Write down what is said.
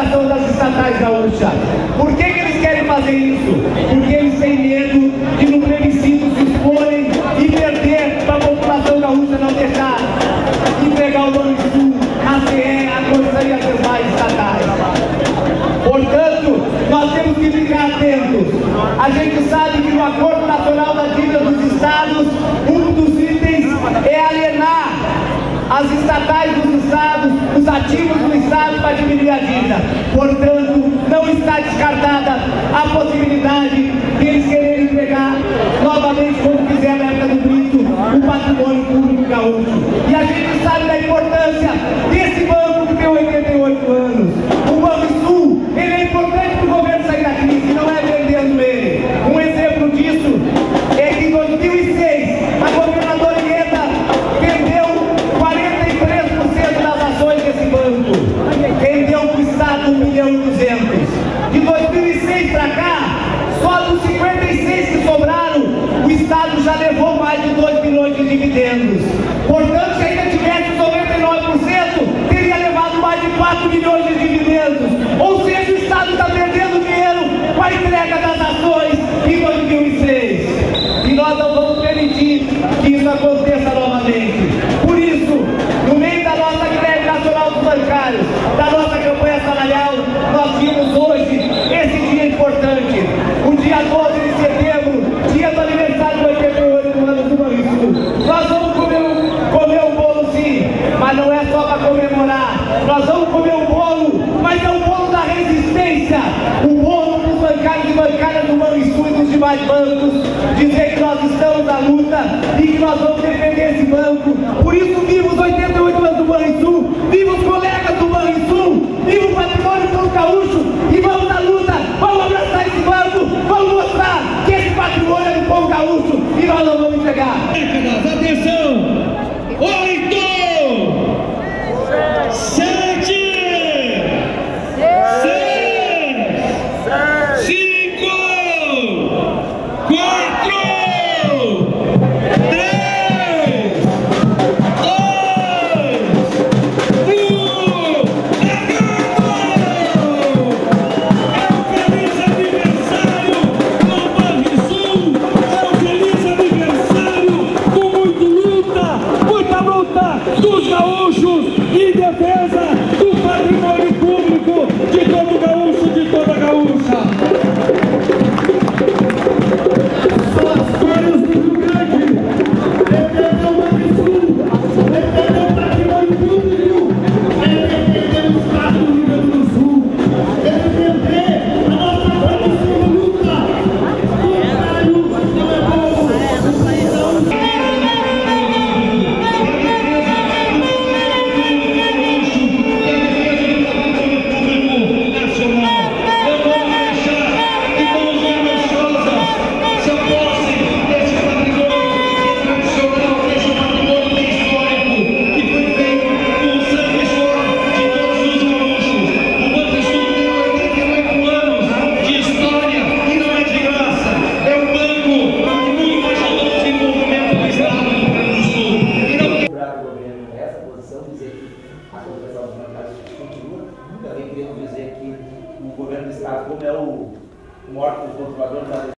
recuperação das estatais gaúchas. Por que, que eles querem fazer isso? Porque eles têm medo de no plebiscito se exporem e perder para a população gaúcha não deixar entregar o Banco a CE, a Constituição e as demais estatais. Portanto, nós temos que ficar atentos. A gente sabe que no Acordo Nacional da Dívida dos Estados, um dos itens é alienar as estatais dos estados, para diminuir a dívida. Portanto, não está descartada a possibilidade de eles quererem pegar novamente, como fizeram na época do Brito, o patrimônio público gaúcho. E a gente sabe da importância desse banco que tem 88 anos. O Banco Sul, ele é importante para o governo sair da crise, não é vendendo ele. Um exemplo disso é que em 2006, a governadora Ieda vendeu 43% das ações desse banco. Vendeu para o Estado 1 milhão e 200. De 2006 para cá, só dos 56 que sobraram, o Estado já levou mais de 2 milhões de dividendos. Portanto, se ainda tivesse os 99%, teria levado mais de 4 milhões de dividendos. Ou seja, o Estado está perdendo dinheiro com a entrega das ações em 2006. E nós não vamos permitir que isso aconteça novamente. Por isso, no meio da nossa greve nacional dos bancários, da nossa campanha salarial, nós vimos hoje esse dia importante, o dia 12 de setembro, dia do aniversário de 88 anos do Banrisul. Nós vamos comer um, comer um bolo sim, mas não é só para comemorar. Nós vamos comer um bolo, mas é o bolo da resistência, o bolo dos bancários e bancárias do Banrisul e dos demais bancos, dizer que nós estamos na luta e que nós vamos defender esse banco. Por isso, viva os 88 anos do Banrisul, viva os colegas do Banrisul, viva o patrimônio do gaúcho e vamos à luta, vamos abraçar esse banco, vamos mostrar que esse patrimônio é do povo gaúcho e nós não vamos entregar. queria dizer que o governo do Estado, como é o, morto maior controlador da